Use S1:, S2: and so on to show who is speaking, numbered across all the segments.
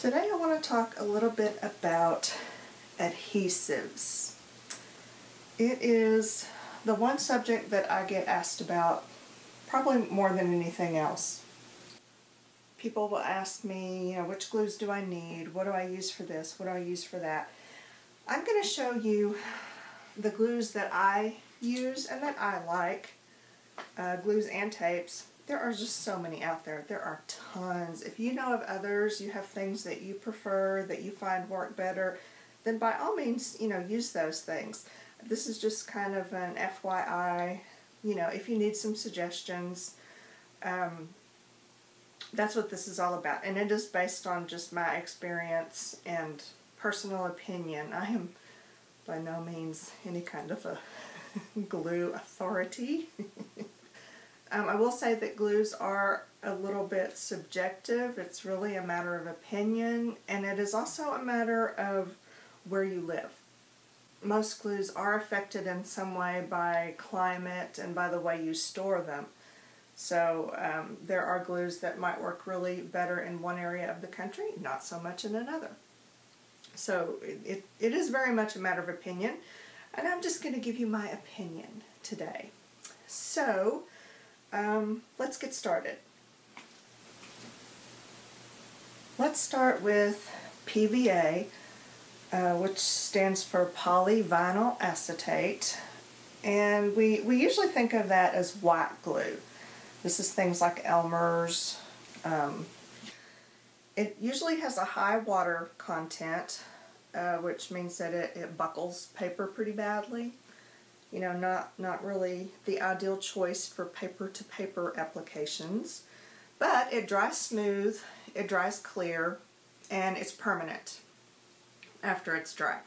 S1: Today I want to talk a little bit about adhesives. It is the one subject that I get asked about probably more than anything else. People will ask me, you know, which glues do I need? What do I use for this? What do I use for that? I'm going to show you the glues that I use and that I like, uh, glues and tapes, there are just so many out there. There are tons. If you know of others, you have things that you prefer, that you find work better, then by all means, you know, use those things. This is just kind of an FYI, you know, if you need some suggestions, um, that's what this is all about. And it is based on just my experience and personal opinion. I am by no means any kind of a glue authority. Um, I will say that glues are a little bit subjective. It's really a matter of opinion, and it is also a matter of where you live. Most glues are affected in some way by climate and by the way you store them. So um, there are glues that might work really better in one area of the country, not so much in another. So it, it, it is very much a matter of opinion, and I'm just going to give you my opinion today. So um, let's get started. Let's start with PVA, uh, which stands for polyvinyl acetate. And we, we usually think of that as white glue. This is things like Elmer's. Um, it usually has a high water content, uh, which means that it, it buckles paper pretty badly you know, not, not really the ideal choice for paper-to-paper -paper applications. But it dries smooth, it dries clear, and it's permanent after it's dry.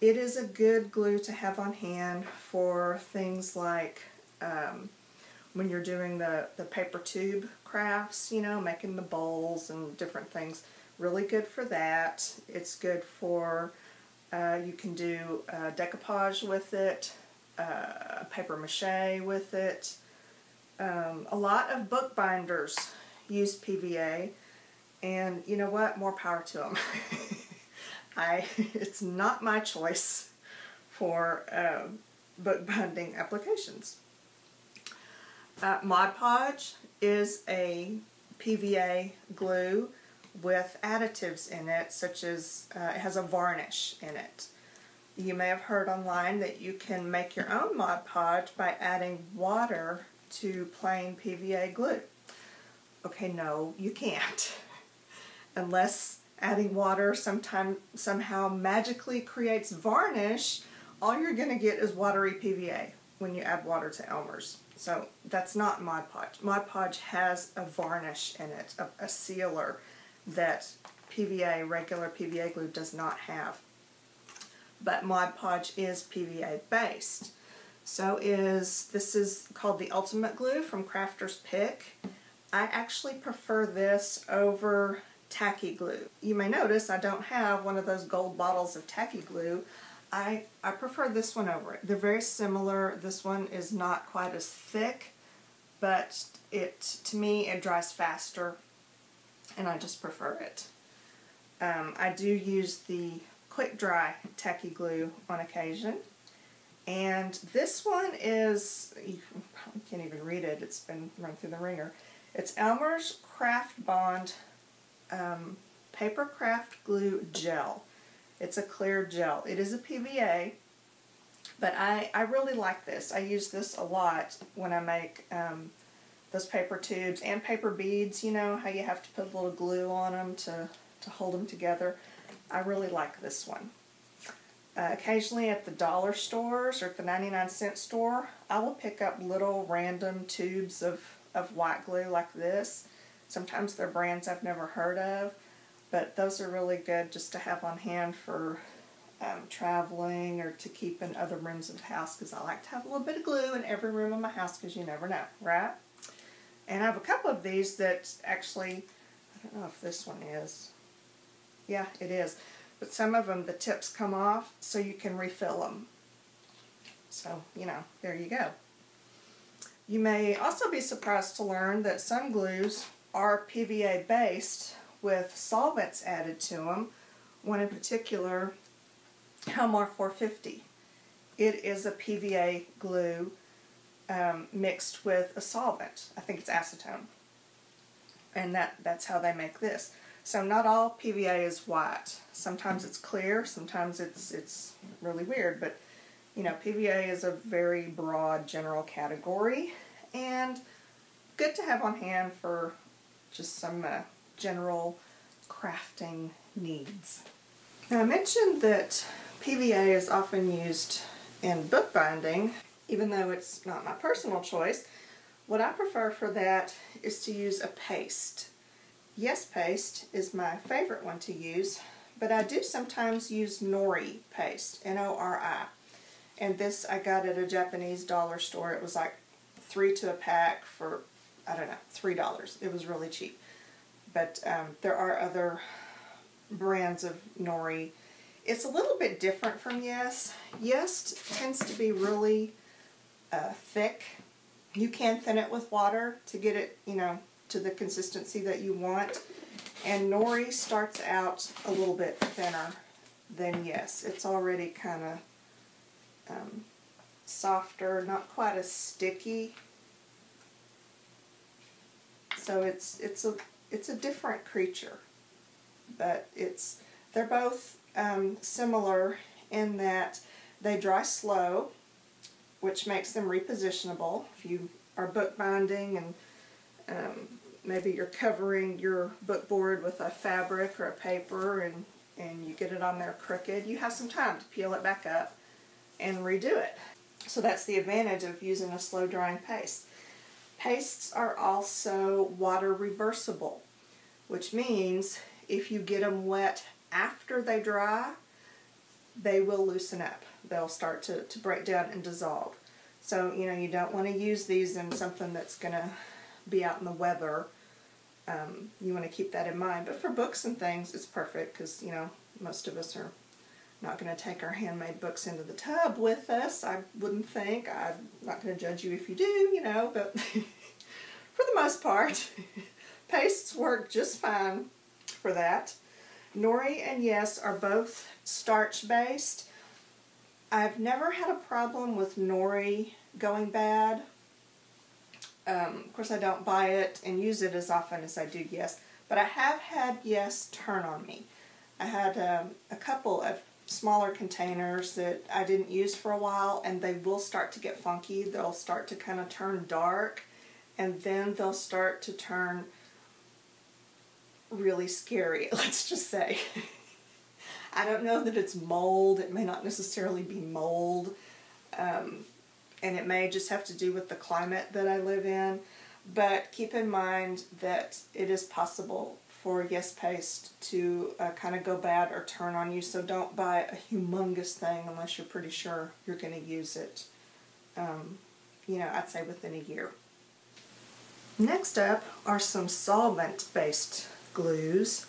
S1: It is a good glue to have on hand for things like um, when you're doing the, the paper tube crafts, you know, making the bowls and different things. Really good for that. It's good for, uh, you can do uh, decoupage with it uh, paper mache with it. Um, a lot of bookbinders use PVA and you know what? More power to them I it's not my choice for uh, bookbinding applications. Uh, Mod Podge is a PVA glue with additives in it such as uh, it has a varnish in it you may have heard online that you can make your own Mod Podge by adding water to plain PVA glue. Okay, no, you can't. Unless adding water sometime somehow magically creates varnish, all you're going to get is watery PVA when you add water to Elmer's. So that's not Mod Podge. Mod Podge has a varnish in it, a, a sealer that PVA, regular PVA glue does not have but Mod Podge is PVA based. So is, this is called the Ultimate Glue from Crafter's Pick. I actually prefer this over tacky glue. You may notice I don't have one of those gold bottles of tacky glue. I, I prefer this one over it. They're very similar. This one is not quite as thick, but it to me it dries faster and I just prefer it. Um, I do use the quick dry tacky glue on occasion. And this one is, you can't even read it, it's been run through the wringer. It's Elmer's Craft Bond um, Paper Craft Glue Gel. It's a clear gel. It is a PVA, but I, I really like this. I use this a lot when I make um, those paper tubes and paper beads, you know, how you have to put a little glue on them to, to hold them together. I really like this one. Uh, occasionally at the dollar stores or at the 99 cent store, I will pick up little random tubes of, of white glue like this. Sometimes they're brands I've never heard of, but those are really good just to have on hand for um, traveling or to keep in other rooms of the house because I like to have a little bit of glue in every room of my house because you never know, right? And I have a couple of these that actually, I don't know if this one is, yeah, it is. But some of them, the tips come off so you can refill them. So, you know, there you go. You may also be surprised to learn that some glues are PVA based with solvents added to them. One in particular, Helmar 450. It is a PVA glue um, mixed with a solvent. I think it's acetone. And that, that's how they make this. So not all PVA is white. Sometimes it's clear, sometimes it's it's really weird, but you know, PVA is a very broad general category and good to have on hand for just some uh, general crafting needs. Now I mentioned that PVA is often used in bookbinding, even though it's not my personal choice. What I prefer for that is to use a paste. Yes Paste is my favorite one to use, but I do sometimes use Nori paste, N-O-R-I. And this I got at a Japanese dollar store. It was like three to a pack for, I don't know, $3. It was really cheap. But um, there are other brands of nori. It's a little bit different from Yes. Yes tends to be really uh, thick. You can thin it with water to get it, you know, to the consistency that you want. And nori starts out a little bit thinner than Yes. It's already kind of um, softer, not quite as sticky. So it's it's a it's a different creature, but it's they're both um, similar in that they dry slow, which makes them repositionable. If you are bookbinding and um, maybe you're covering your book board with a fabric or a paper and, and you get it on there crooked, you have some time to peel it back up and redo it. So that's the advantage of using a slow drying paste. Pastes are also water reversible, which means if you get them wet after they dry, they will loosen up. They'll start to, to break down and dissolve. So, you know, you don't want to use these in something that's going to be out in the weather. Um, you want to keep that in mind. But for books and things, it's perfect because, you know, most of us are not going to take our handmade books into the tub with us. I wouldn't think. I'm not going to judge you if you do, you know, but for the most part, pastes work just fine for that. Nori and Yes are both starch-based. I've never had a problem with Nori going bad. Um, of course, I don't buy it and use it as often as I do Yes, but I have had Yes turn on me. I had um, a couple of smaller containers that I didn't use for a while and they will start to get funky. They'll start to kind of turn dark and then they'll start to turn really scary, let's just say. I don't know that it's mold. It may not necessarily be mold. Um, and it may just have to do with the climate that I live in. But keep in mind that it is possible for Yes Paste to uh, kind of go bad or turn on you. So don't buy a humongous thing unless you're pretty sure you're going to use it, um, you know, I'd say within a year. Next up are some solvent-based glues.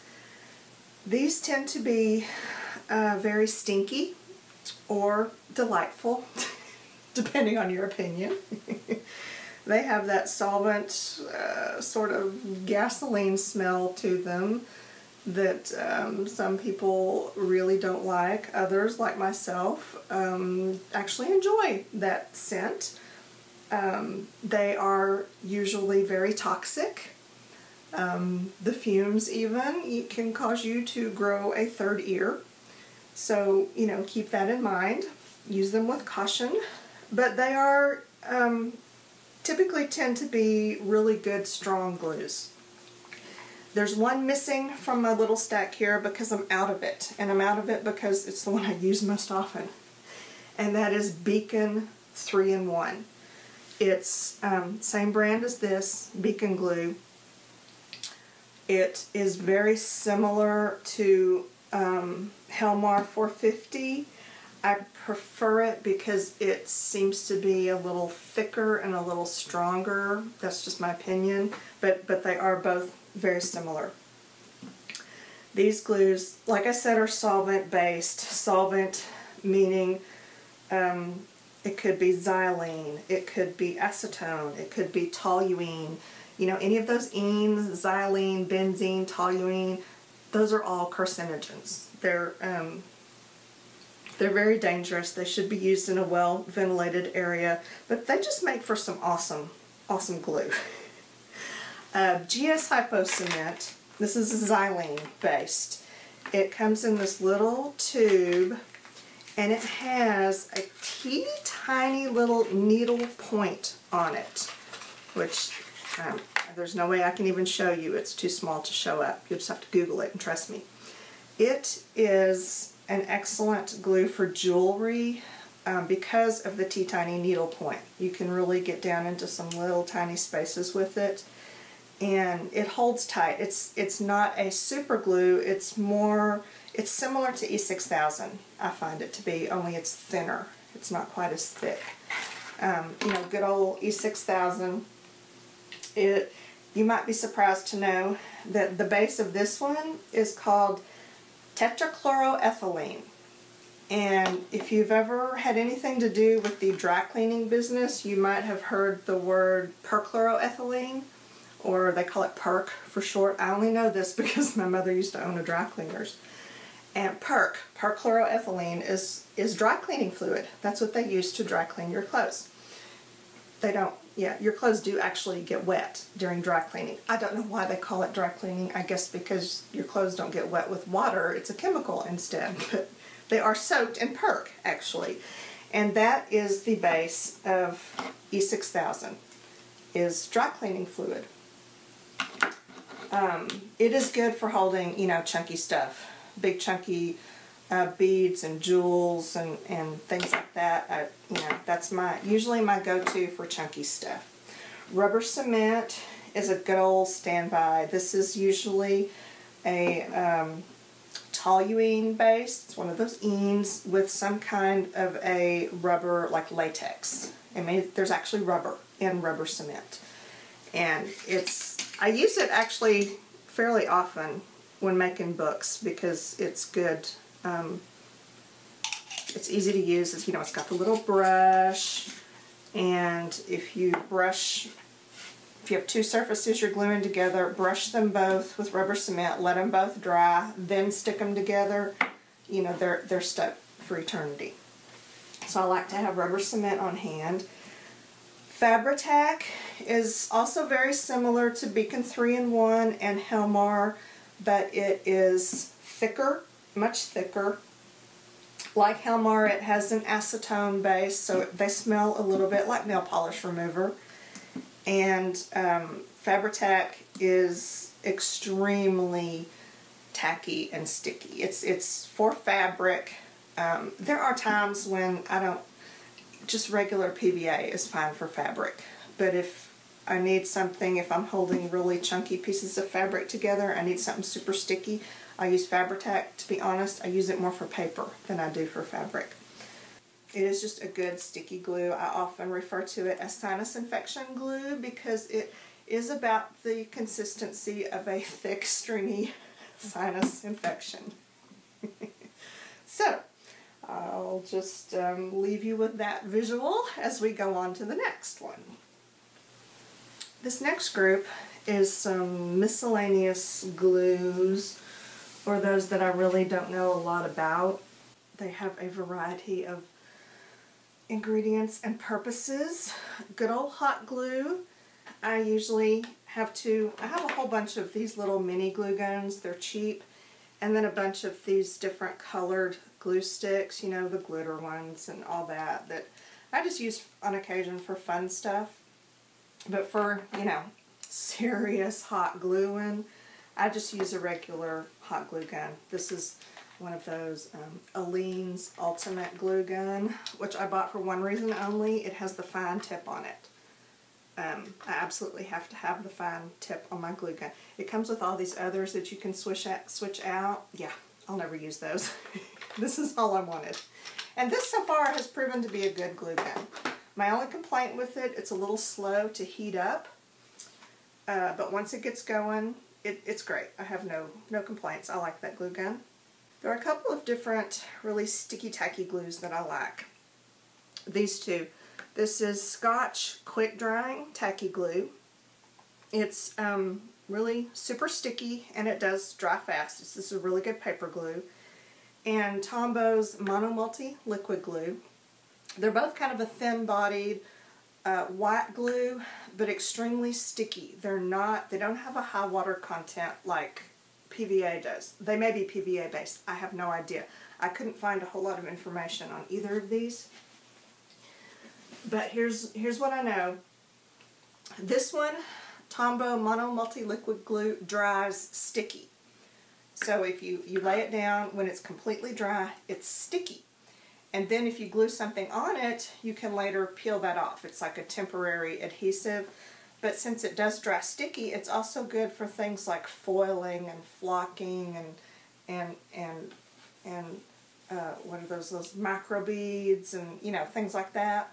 S1: These tend to be uh, very stinky or delightful, depending on your opinion. They have that solvent uh, sort of gasoline smell to them that um, some people really don't like. Others, like myself, um, actually enjoy that scent. Um, they are usually very toxic. Um, the fumes even can cause you to grow a third ear. So, you know, keep that in mind. Use them with caution. But they are um, typically tend to be really good strong glues. There's one missing from my little stack here because I'm out of it. And I'm out of it because it's the one I use most often. And that is Beacon 3-in-1. It's um, same brand as this, Beacon Glue. It is very similar to um, Helmar 450 I prefer it because it seems to be a little thicker and a little stronger. That's just my opinion, but, but they are both very similar. These glues, like I said, are solvent based. Solvent meaning um, it could be xylene, it could be acetone, it could be toluene. You know, any of those enes, xylene, benzene, toluene, those are all carcinogens. They're um, they're very dangerous. They should be used in a well ventilated area, but they just make for some awesome, awesome glue. uh, GS Hypo Cement, this is xylene based. It comes in this little tube and it has a teeny tiny little needle point on it, which um, there's no way I can even show you. It's too small to show up. You'll just have to Google it and trust me. It is an excellent glue for jewelry um, because of the teeny tiny needle point. You can really get down into some little tiny spaces with it and it holds tight. It's it's not a super glue. It's more it's similar to E6000. I find it to be only it's thinner. It's not quite as thick. Um, you know, good old E6000. It you might be surprised to know that the base of this one is called tetrachloroethylene. And if you've ever had anything to do with the dry cleaning business, you might have heard the word perchloroethylene or they call it PERC for short. I only know this because my mother used to own a dry cleaners. And PERC, perchloroethylene, is, is dry cleaning fluid. That's what they use to dry clean your clothes. They don't, yeah, your clothes do actually get wet during dry cleaning. I don't know why they call it dry cleaning. I guess because your clothes don't get wet with water. It's a chemical instead. But they are soaked in PERC, actually. And that is the base of E6000, is dry cleaning fluid. Um, it is good for holding, you know, chunky stuff, big chunky uh, beads and jewels and, and things like that. I, you know, that's my usually my go-to for chunky stuff. Rubber cement is a good old standby. This is usually a um, toluene base. It's one of those enes with some kind of a rubber like latex. I mean, there's actually rubber in rubber cement. And it's I use it actually fairly often when making books because it's good. Um, it's easy to use. It's, you know, it's got the little brush, and if you brush, if you have two surfaces you're gluing together, brush them both with rubber cement, let them both dry, then stick them together. You know, they're they're stuck for eternity. So I like to have rubber cement on hand. Fabri-Tac is also very similar to Beacon 3-in-1 and Helmar, but it is thicker, much thicker. Like Helmar, it has an acetone base, so they smell a little bit like nail polish remover. And um, Fabri-Tac is extremely tacky and sticky. It's, it's for fabric. Um, there are times when I don't just regular PVA is fine for fabric. But if I need something, if I'm holding really chunky pieces of fabric together, I need something super sticky, I use Fabri-Tac. To be honest, I use it more for paper than I do for fabric. It is just a good sticky glue. I often refer to it as sinus infection glue because it is about the consistency of a thick, stringy sinus infection. so, I'll just um, leave you with that visual as we go on to the next one. This next group is some miscellaneous glues or those that I really don't know a lot about. They have a variety of ingredients and purposes. Good old hot glue. I usually have to, I have a whole bunch of these little mini glue guns. They're cheap. And then a bunch of these different colored glue sticks, you know, the glitter ones and all that, that I just use on occasion for fun stuff. But for, you know, serious hot gluing, I just use a regular hot glue gun. This is one of those um, Aleene's Ultimate Glue Gun, which I bought for one reason only. It has the fine tip on it. Um, I absolutely have to have the fine tip on my glue gun. It comes with all these others that you can switch out. Switch out. Yeah, I'll never use those. this is all I wanted. And this so far has proven to be a good glue gun. My only complaint with it, it's a little slow to heat up. Uh, but once it gets going, it, it's great. I have no, no complaints. I like that glue gun. There are a couple of different really sticky tacky glues that I like. These two. This is Scotch Quick Drying Tacky Glue. It's um, really super sticky and it does dry fast. This is a really good paper glue. And Tombows Mono Multi Liquid Glue. They're both kind of a thin bodied uh, white glue, but extremely sticky. They're not, they don't have a high water content like PVA does. They may be PVA based. I have no idea. I couldn't find a whole lot of information on either of these. But here's here's what I know. This one, Tombow Mono Multi Liquid Glue, dries sticky. So if you, you lay it down, when it's completely dry, it's sticky. And then if you glue something on it, you can later peel that off. It's like a temporary adhesive. But since it does dry sticky, it's also good for things like foiling and flocking and and and and uh, what are those those micro beads and you know things like that.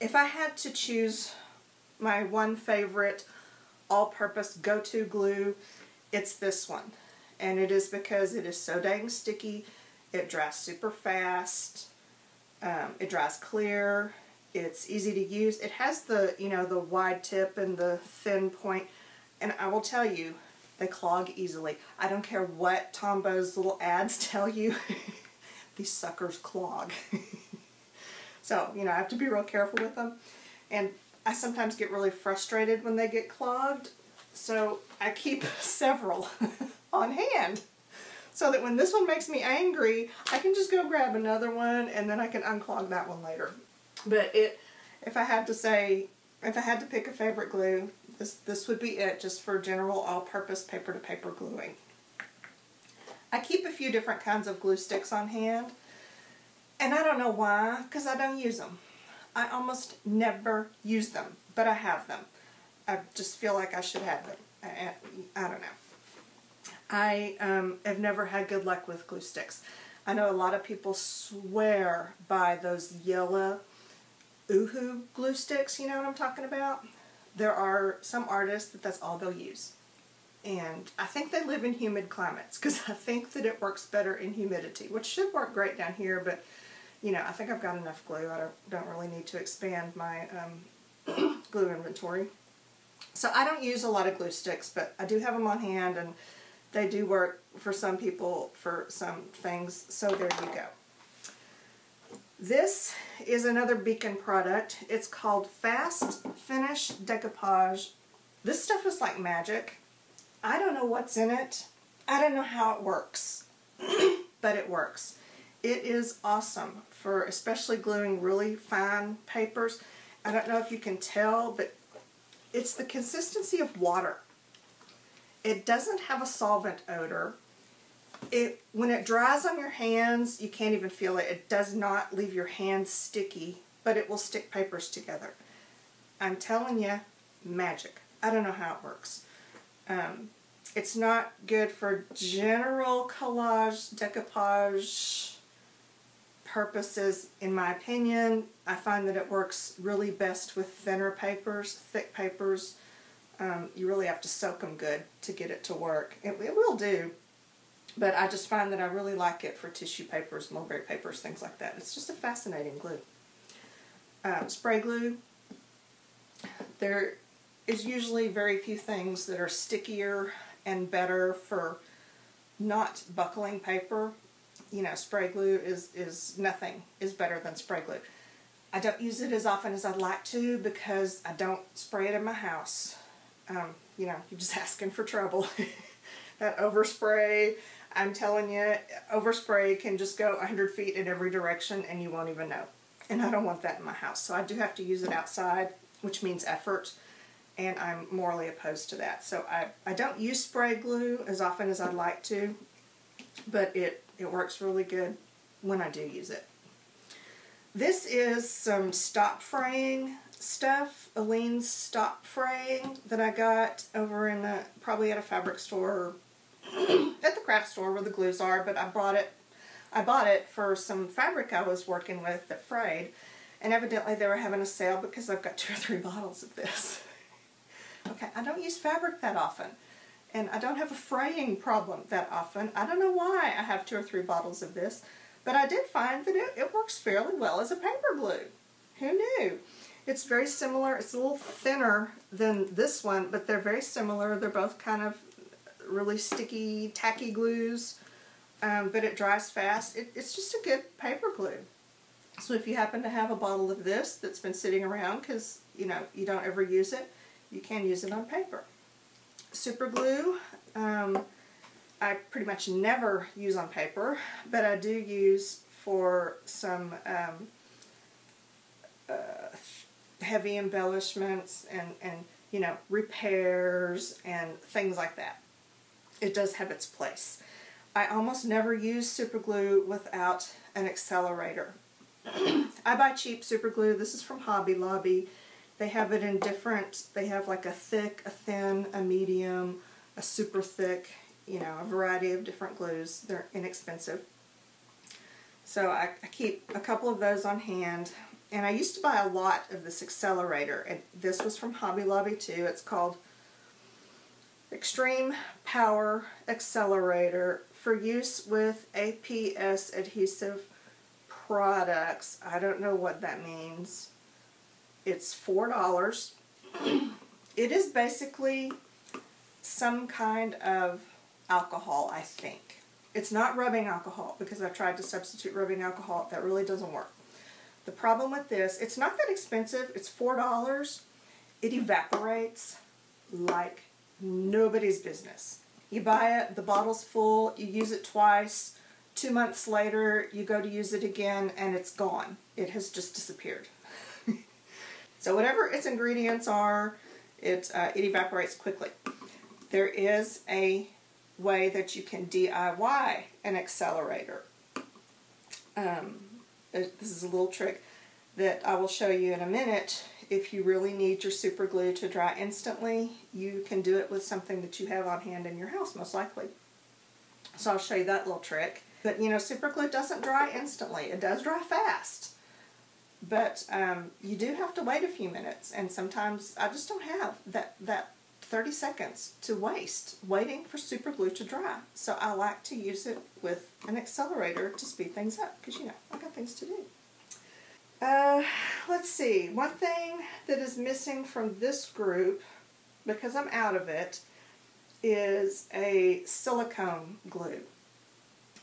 S1: If I had to choose my one favorite all-purpose go-to glue, it's this one, and it is because it is so dang sticky it dries super fast. Um, it dries clear. It's easy to use. It has the, you know, the wide tip and the thin point. And I will tell you, they clog easily. I don't care what Tombow's little ads tell you. These suckers clog. so, you know, I have to be real careful with them. And I sometimes get really frustrated when they get clogged. So I keep several on hand so that when this one makes me angry, I can just go grab another one and then I can unclog that one later. But it, if I had to say, if I had to pick a favorite glue, this, this would be it just for general all-purpose paper-to-paper gluing. I keep a few different kinds of glue sticks on hand, and I don't know why, because I don't use them. I almost never use them, but I have them. I just feel like I should have them. I, I don't know. I um, have never had good luck with glue sticks. I know a lot of people swear by those yellow Uhu glue sticks, you know what I'm talking about? There are some artists that that's all they'll use. And I think they live in humid climates because I think that it works better in humidity, which should work great down here, but you know, I think I've got enough glue. I don't, don't really need to expand my um, glue inventory. So I don't use a lot of glue sticks, but I do have them on hand and they do work for some people for some things, so there you go. This is another Beacon product. It's called Fast Finish Decoupage. This stuff is like magic. I don't know what's in it. I don't know how it works, but it works. It is awesome for especially gluing really fine papers. I don't know if you can tell, but it's the consistency of water. It doesn't have a solvent odor. It When it dries on your hands, you can't even feel it. It does not leave your hands sticky, but it will stick papers together. I'm telling you, magic. I don't know how it works. Um, it's not good for general collage, decoupage purposes, in my opinion. I find that it works really best with thinner papers, thick papers, um, you really have to soak them good to get it to work. It, it will do, but I just find that I really like it for tissue papers, mulberry papers, things like that. It's just a fascinating glue. Um, spray glue, there is usually very few things that are stickier and better for not buckling paper. You know, spray glue is, is nothing is better than spray glue. I don't use it as often as I'd like to because I don't spray it in my house um, you know, you're just asking for trouble. that overspray, I'm telling you, overspray can just go 100 feet in every direction and you won't even know. And I don't want that in my house. So I do have to use it outside, which means effort. And I'm morally opposed to that. So I, I don't use spray glue as often as I'd like to, but it, it works really good when I do use it. This is some stop fraying stuff, Aleene's stop fraying that I got over in the, probably at a fabric store or at the craft store where the glues are, but I bought it I bought it for some fabric I was working with that frayed, and evidently they were having a sale because I've got two or three bottles of this. okay, I don't use fabric that often, and I don't have a fraying problem that often. I don't know why I have two or three bottles of this, but I did find that it, it works fairly well as a paper glue. Who knew? It's very similar. It's a little thinner than this one, but they're very similar. They're both kind of really sticky, tacky glues, um, but it dries fast. It, it's just a good paper glue. So if you happen to have a bottle of this that's been sitting around because you know you don't ever use it, you can use it on paper. Super glue, um, I pretty much never use on paper, but I do use for some um, uh, heavy embellishments and, and, you know, repairs and things like that. It does have its place. I almost never use super glue without an accelerator. I buy cheap super glue. This is from Hobby Lobby. They have it in different, they have like a thick, a thin, a medium, a super thick, you know, a variety of different glues. They're inexpensive. So I, I keep a couple of those on hand. And I used to buy a lot of this accelerator. And this was from Hobby Lobby too. It's called Extreme Power Accelerator for use with APS adhesive products. I don't know what that means. It's $4. it is basically some kind of alcohol, I think. It's not rubbing alcohol because I've tried to substitute rubbing alcohol. That really doesn't work. The problem with this, it's not that expensive. It's $4. It evaporates like nobody's business. You buy it, the bottle's full, you use it twice, two months later you go to use it again and it's gone. It has just disappeared. so whatever its ingredients are, it, uh, it evaporates quickly. There is a way that you can DIY an accelerator. Um, this is a little trick that I will show you in a minute. If you really need your super glue to dry instantly, you can do it with something that you have on hand in your house, most likely. So I'll show you that little trick. But you know, super glue doesn't dry instantly. It does dry fast. But um, you do have to wait a few minutes, and sometimes I just don't have that, that 30 seconds to waste waiting for super glue to dry. So I like to use it with an accelerator to speed things up because you know, I got things to do. Uh, let's see, one thing that is missing from this group, because I'm out of it, is a silicone glue.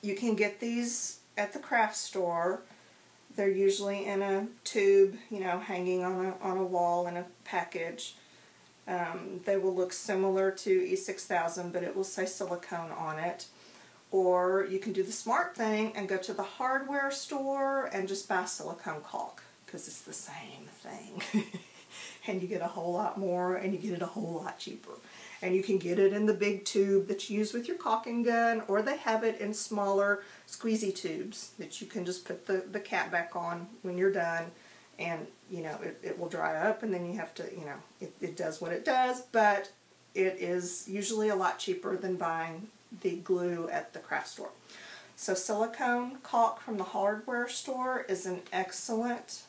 S1: You can get these at the craft store. They're usually in a tube, you know, hanging on a, on a wall in a package. Um, they will look similar to E6000, but it will say silicone on it. Or you can do the smart thing and go to the hardware store and just buy silicone caulk because it's the same thing. and you get a whole lot more and you get it a whole lot cheaper. And you can get it in the big tube that you use with your caulking gun or they have it in smaller squeezy tubes that you can just put the, the cap back on when you're done and you know it, it will dry up and then you have to you know it, it does what it does but it is usually a lot cheaper than buying the glue at the craft store. So silicone caulk from the hardware store is an excellent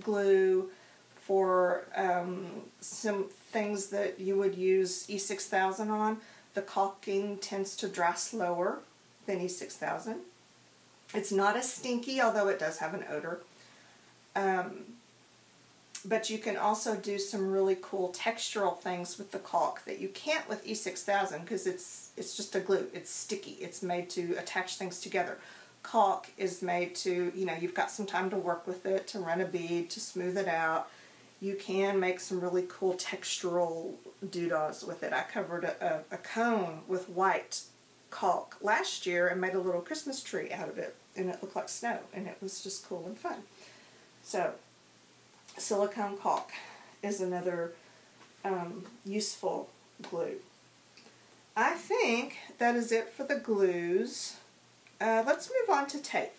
S1: glue for um, some things that you would use E6000 on. The caulking tends to dry slower than E6000 it's not as stinky although it does have an odor. Um, but you can also do some really cool textural things with the caulk that you can't with E6000 because it's it's just a glue. It's sticky. It's made to attach things together. Caulk is made to, you know, you've got some time to work with it, to run a bead, to smooth it out. You can make some really cool textural doodahs with it. I covered a, a, a cone with white caulk last year and made a little Christmas tree out of it and it looked like snow and it was just cool and fun. So silicone caulk is another um, useful glue. I think that is it for the glues. Uh, let's move on to tape.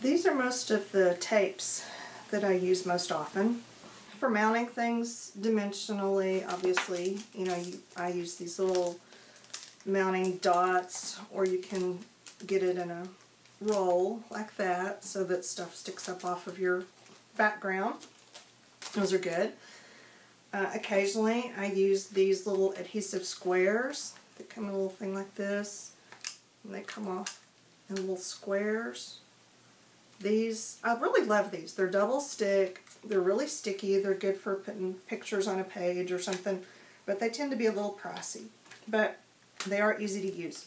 S1: These are most of the tapes that I use most often. For mounting things dimensionally, obviously, you know, you, I use these little mounting dots, or you can get it in a roll like that so that stuff sticks up off of your background. Those are good. Uh, occasionally I use these little adhesive squares that come in a little thing like this and they come off in little squares. These, I really love these. They're double stick. They're really sticky. They're good for putting pictures on a page or something, but they tend to be a little pricey. But they are easy to use.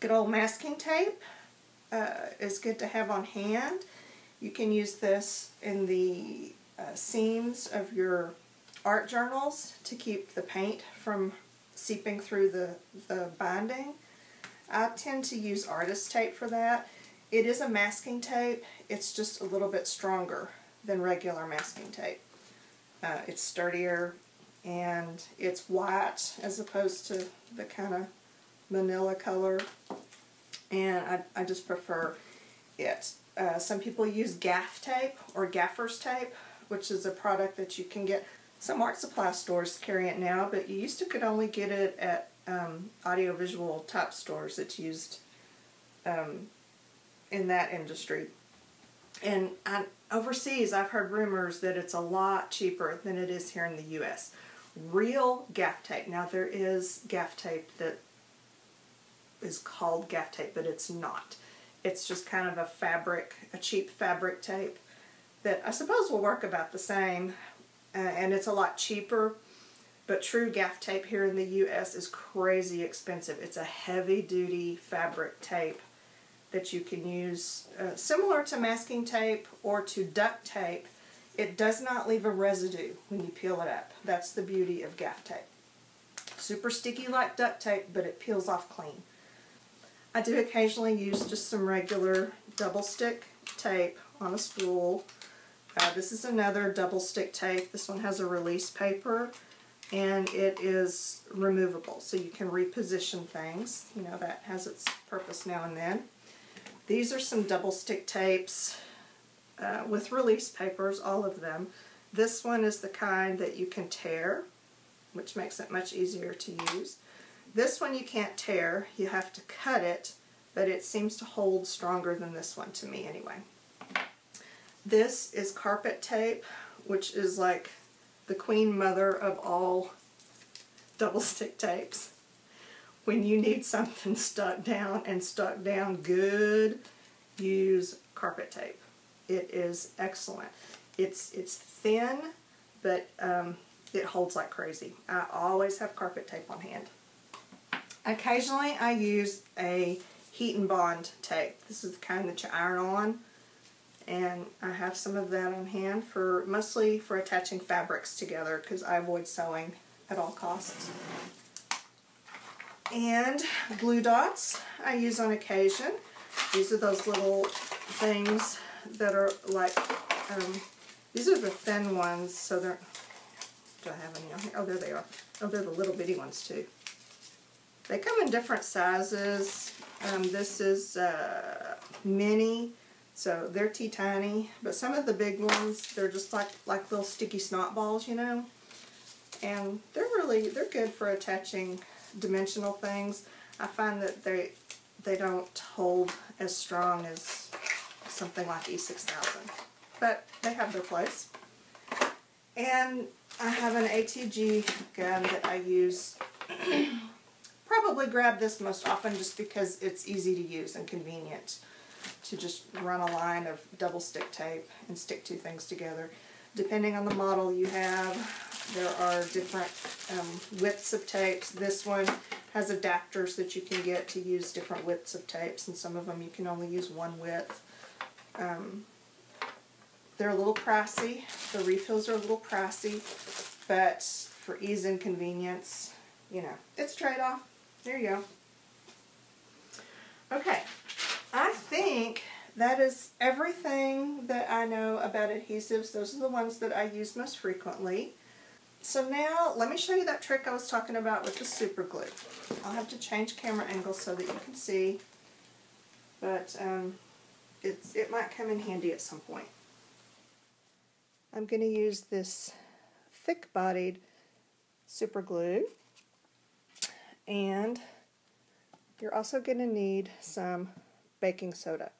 S1: Good old masking tape uh, is good to have on hand. You can use this in the uh, seams of your art journals to keep the paint from seeping through the, the binding. I tend to use artist tape for that. It is a masking tape. It's just a little bit stronger than regular masking tape. Uh, it's sturdier and it's white as opposed to the kind of manila color and I, I just prefer it. Uh, some people use gaff tape or gaffer's tape which is a product that you can get some art supply stores carry it now but you used to could only get it at um, audiovisual type stores that's used um, in that industry and I, overseas I've heard rumors that it's a lot cheaper than it is here in the US real gaff tape. Now there is gaff tape that is called gaff tape, but it's not. It's just kind of a fabric, a cheap fabric tape that I suppose will work about the same, uh, and it's a lot cheaper. But true gaff tape here in the U.S. is crazy expensive. It's a heavy-duty fabric tape that you can use, uh, similar to masking tape or to duct tape, it does not leave a residue when you peel it up. That's the beauty of gaff tape. Super sticky like duct tape, but it peels off clean. I do occasionally use just some regular double stick tape on a spool. Uh, this is another double stick tape. This one has a release paper and it is removable so you can reposition things. You know, that has its purpose now and then. These are some double stick tapes uh, with release papers, all of them. This one is the kind that you can tear, which makes it much easier to use. This one you can't tear, you have to cut it, but it seems to hold stronger than this one to me anyway. This is carpet tape, which is like the queen mother of all double stick tapes. When you need something stuck down and stuck down good, use carpet tape. It is excellent. It's it's thin, but um, it holds like crazy. I always have carpet tape on hand. Occasionally I use a heat and bond tape. This is the kind that you iron on and I have some of that on hand for mostly for attaching fabrics together because I avoid sewing at all costs. And glue dots I use on occasion. These are those little things that are like, um, these are the thin ones, so they're, do I have any on here? Oh, there they are. Oh, they're the little bitty ones too. They come in different sizes. Um, this is uh, mini, so they're teeny tiny. But some of the big ones, they're just like like little sticky snot balls, you know. And they're really they're good for attaching dimensional things. I find that they they don't hold as strong as something like E6000. But they have their place. And I have an ATG gun that I use. Probably grab this most often just because it's easy to use and convenient to just run a line of double stick tape and stick two things together. Depending on the model you have, there are different um, widths of tapes. This one has adapters that you can get to use different widths of tapes, and some of them you can only use one width. Um, they're a little pricey. The refills are a little pricey, but for ease and convenience, you know, it's trade-off. There you go. Okay, I think that is everything that I know about adhesives. Those are the ones that I use most frequently. So now, let me show you that trick I was talking about with the super glue. I'll have to change camera angle so that you can see. But um, it's, it might come in handy at some point. I'm going to use this thick-bodied super glue and you're also going to need some baking soda.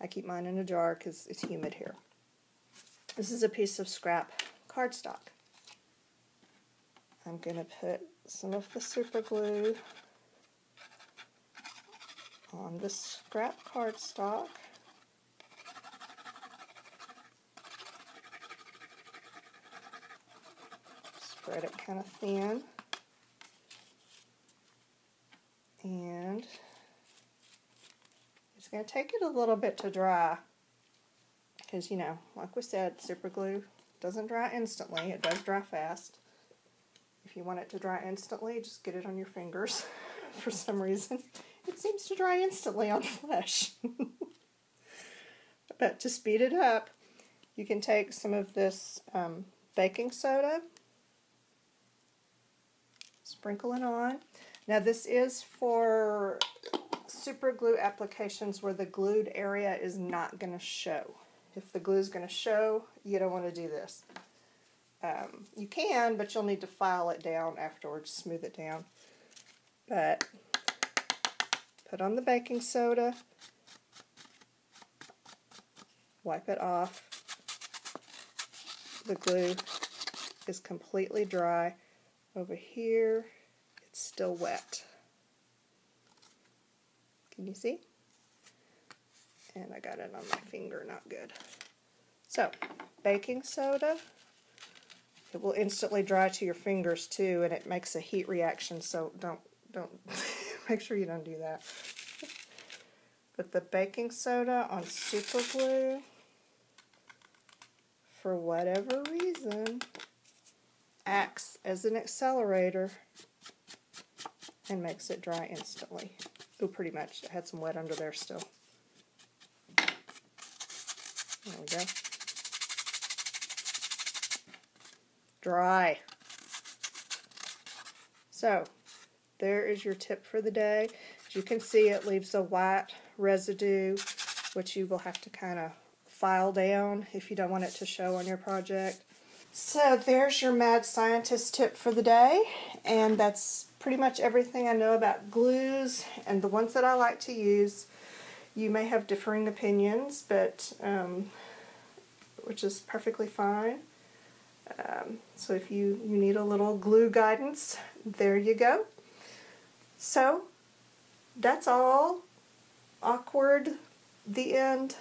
S1: I keep mine in a jar because it's humid here. This is a piece of scrap cardstock. I'm going to put some of the super glue on the scrap cardstock. Spread it kind of thin. And it's going to take it a little bit to dry because, you know, like we said, super glue doesn't dry instantly. It does dry fast. If you want it to dry instantly, just get it on your fingers. For some reason, it seems to dry instantly on flesh. but to speed it up, you can take some of this um, baking soda, sprinkle it on. Now this is for super glue applications where the glued area is not going to show. If the glue is going to show, you don't want to do this. Um, you can, but you'll need to file it down afterwards, smooth it down. But put on the baking soda, wipe it off. The glue is completely dry. Over here, it's still wet. Can you see? And I got it on my finger, not good. So, baking soda. It will instantly dry to your fingers too, and it makes a heat reaction, so don't, don't, make sure you don't do that. But the baking soda on super glue, for whatever reason, acts as an accelerator and makes it dry instantly. Oh, pretty much. It had some wet under there still. There we go. Dry. So, there is your tip for the day. As you can see, it leaves a white residue, which you will have to kind of file down if you don't want it to show on your project. So there's your mad scientist tip for the day, and that's pretty much everything I know about glues and the ones that I like to use. You may have differing opinions, but um, which is perfectly fine. Um, so if you, you need a little glue guidance, there you go. So that's all. Awkward, the end.